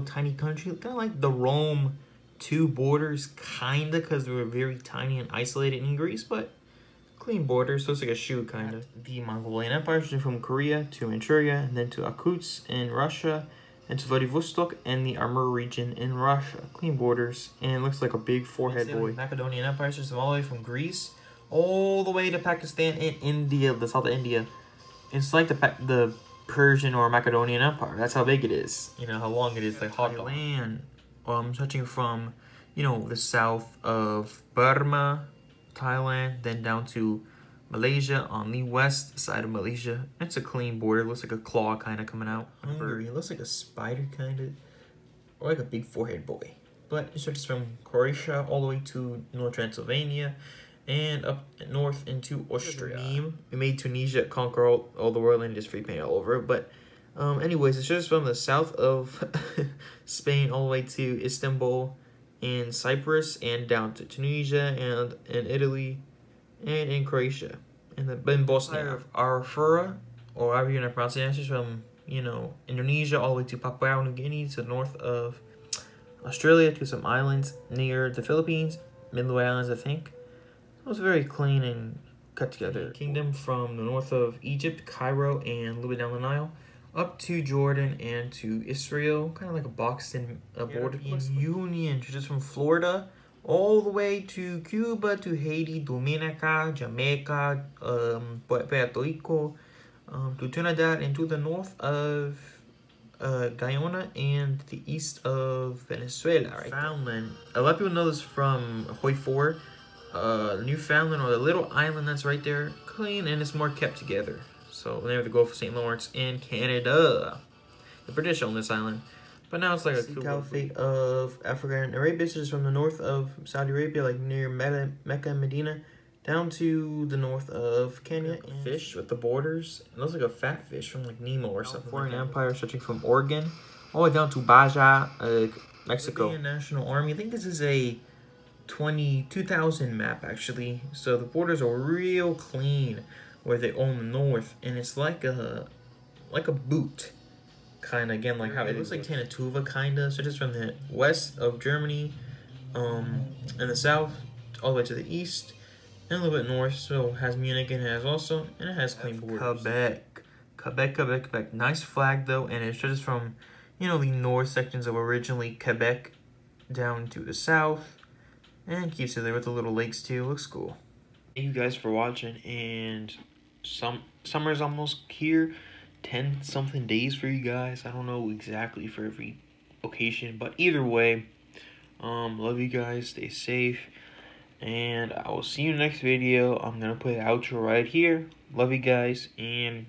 little tiny country, kind of like the Rome two borders, kind of, because they were very tiny and isolated in Greece, but clean borders, so it's like a shoe, kind of. The Mongolian Empire, from Korea to Manchuria, and then to Yakutsk in Russia, and to Vladivostok and the Amur region in Russia. Clean borders, and it looks like a big forehead boy. Macedonian Empire system all the way from Greece all the way to Pakistan and India, the south of India. It's like the the Persian or Macedonian Empire. That's how big it is. You know how long it is, like hot land. Um, touching from, you know, the south of Burma, Thailand, then down to Malaysia on the west side of Malaysia. It's a clean border. It looks like a claw kind of coming out. Hungary. It looks like a spider kind of. Or like a big forehead boy. But it starts from Croatia all the way to North Transylvania and up north into Austria. We made Tunisia conquer all, all the world and just free paint all over it. But um, anyways, it's just from the south of Spain all the way to Istanbul and Cyprus and down to Tunisia and, and Italy and in Croatia. And then in Bosnia, Arafura, or however you're going to pronounce it, it's from, you know, Indonesia all the way to Papua New Guinea to the north of Australia to some islands near the Philippines, Midway Islands, I think. It was very clean and cut together. Kingdom from the north of Egypt, Cairo, and a little bit down the Nile, up to Jordan and to Israel, kind of like a boxed in a border. Union, just from Florida all the way to Cuba, to Haiti, Dominica, Jamaica, um, Puerto Rico, um, to Trinidad, and to the north of uh, Guyana and the east of Venezuela. Right? Newfoundland. A lot of people know this from Hoi 4. Uh, Newfoundland, or the little island that's right there, clean and it's more kept together. So near the Gulf of St. Lawrence in Canada. The British own this island. But now it's like a cool caliphate of Africa and Arabia. This is from the north of Saudi Arabia, like near Mecca and Medina, down to the north of Kenya. And fish with the borders. It looks like a fat fish from like Nemo or something. Foreign like Empire stretching from Oregon all the way down to Baja, uh, Mexico. National Army. I think this is a 20, 2000 map actually. So the borders are real clean where they own the north. And it's like a, like a boot kind of again like how it looks like Tannu Tuva kind of so just from the west of Germany um in the south all the way to the east and a little bit north. So has Munich and has also and it has clean borders. Quebec. Quebec Quebec Quebec. Nice flag though and it stretches from you know the north sections of originally Quebec down to the south and keeps it there with the little lakes too looks cool thank you guys for watching and some summer's almost here 10 something days for you guys. I don't know exactly for every occasion, but either way, um, love you guys. Stay safe. And I will see you next video. I'm going to put outro right here. Love you guys. And...